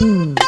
Paso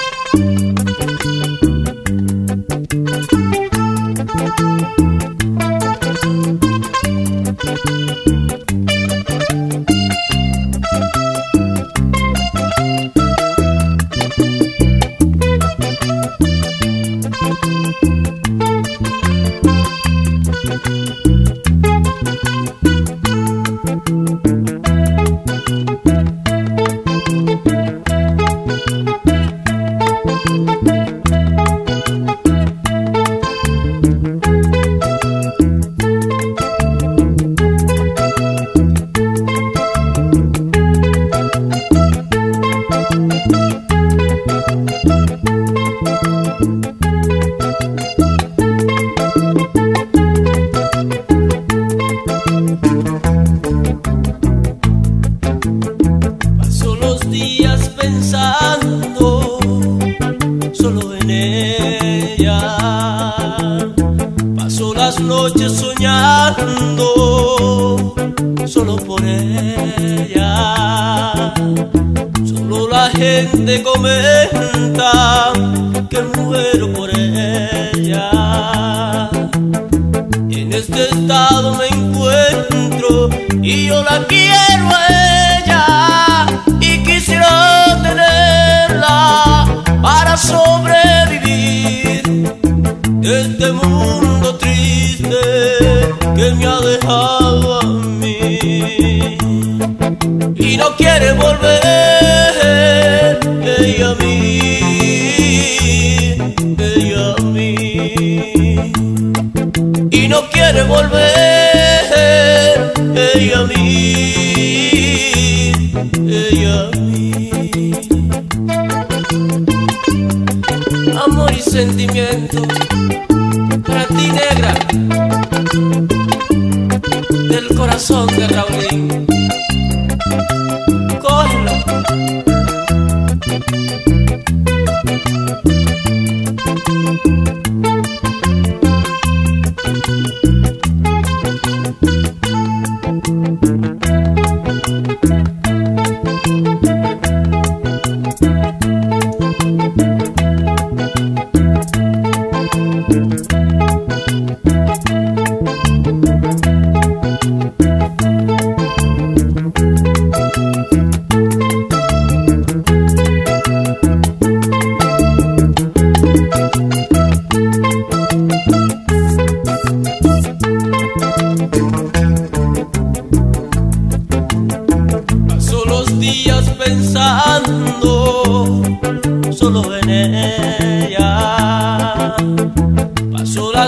días pensando solo en ella. Paso las noches soñando solo por ella. Solo la gente comenta que muero por ella. En este estado me encuentro y yo la quiero a ella volver ella a mí ella a mí. Amor y sentimiento para ti negra del corazón de Raulín. Cógelo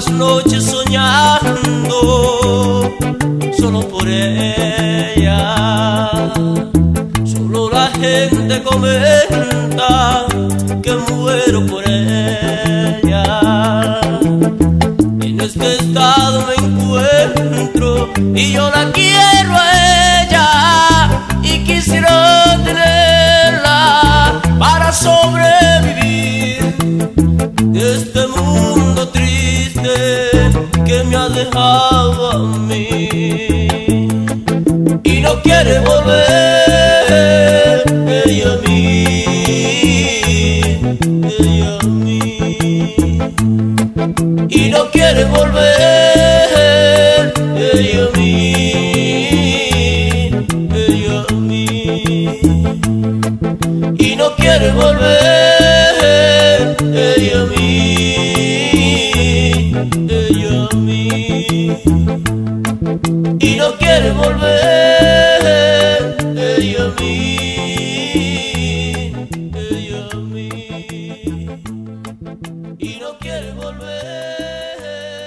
las noches soñando solo por ella. Solo la gente comenta que muero por ella. En este estado me encuentro y yo la quiero a ella y quisiera dejado a mí. Y no quiere volver no quiere volver.